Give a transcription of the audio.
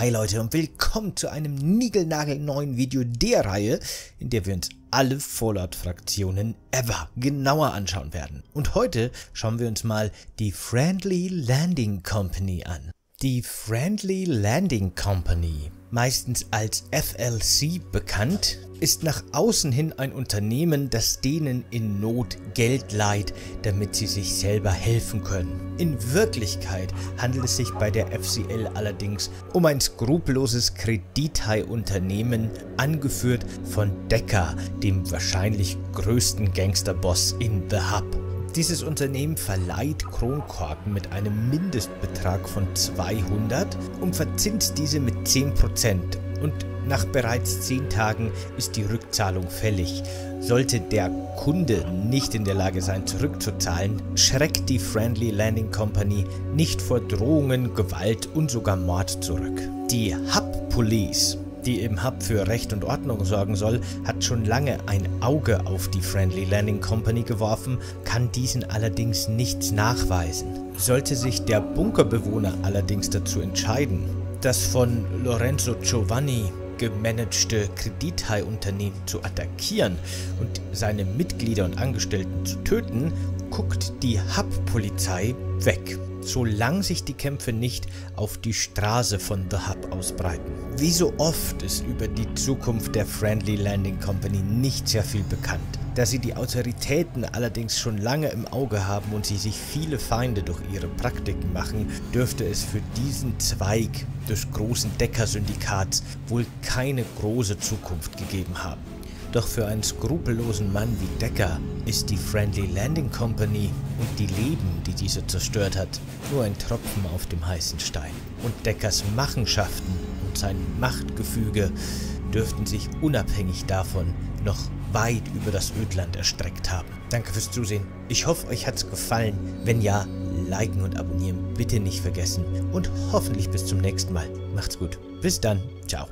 Hi Leute und willkommen zu einem niegelnagelneuen Video der Reihe, in der wir uns alle Fallout-Fraktionen ever genauer anschauen werden. Und heute schauen wir uns mal die Friendly Landing Company an. Die Friendly Landing Company, meistens als FLC bekannt, ist nach außen hin ein Unternehmen, das denen in Not Geld leiht, damit sie sich selber helfen können. In Wirklichkeit handelt es sich bei der FCL allerdings um ein skrupelloses Kredithai-Unternehmen, angeführt von Decker, dem wahrscheinlich größten Gangsterboss in The Hub. Dieses Unternehmen verleiht Kronkorken mit einem Mindestbetrag von 200 und verzinst diese mit 10% und nach bereits 10 Tagen ist die Rückzahlung fällig. Sollte der Kunde nicht in der Lage sein zurückzuzahlen, schreckt die Friendly Landing Company nicht vor Drohungen, Gewalt und sogar Mord zurück. Die Hub Police die im Hub für Recht und Ordnung sorgen soll, hat schon lange ein Auge auf die Friendly Landing Company geworfen, kann diesen allerdings nichts nachweisen. Sollte sich der Bunkerbewohner allerdings dazu entscheiden, das von Lorenzo Giovanni gemanagte Kredithai-Unternehmen zu attackieren und seine Mitglieder und Angestellten zu töten, guckt die Hub-Polizei weg, solange sich die Kämpfe nicht auf die Straße von The Hub ausbreiten. Wie so oft ist über die Zukunft der Friendly Landing Company nicht sehr viel bekannt. Da sie die Autoritäten allerdings schon lange im Auge haben und sie sich viele Feinde durch ihre Praktiken machen, dürfte es für diesen Zweig des großen Deckersyndikats wohl keine große Zukunft gegeben haben. Doch für einen skrupellosen Mann wie Decker ist die Friendly Landing Company und die Leben, die diese zerstört hat, nur ein Tropfen auf dem heißen Stein. Und Deckers Machenschaften und sein Machtgefüge dürften sich unabhängig davon noch weit über das Ödland erstreckt haben. Danke fürs Zusehen. Ich hoffe, euch hat's gefallen. Wenn ja, liken und abonnieren bitte nicht vergessen. Und hoffentlich bis zum nächsten Mal. Macht's gut. Bis dann. Ciao.